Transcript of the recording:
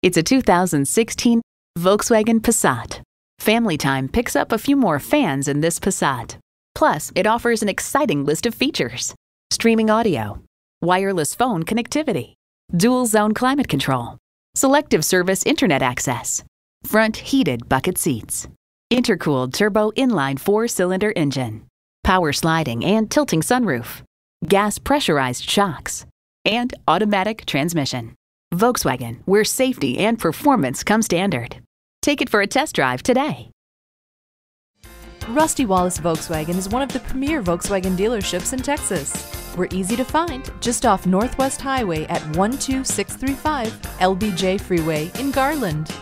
It's a 2016 Volkswagen Passat. Family time picks up a few more fans in this Passat. Plus, it offers an exciting list of features streaming audio, wireless phone connectivity, dual zone climate control, selective service internet access, front heated bucket seats, intercooled turbo inline four cylinder engine, power sliding and tilting sunroof, gas pressurized shocks, and automatic transmission. Volkswagen, where safety and performance come standard. Take it for a test drive today. Rusty Wallis Volkswagen is one of the premier Volkswagen dealerships in Texas. We're easy to find just off Northwest Highway at 12635 LBJ Freeway in Garland.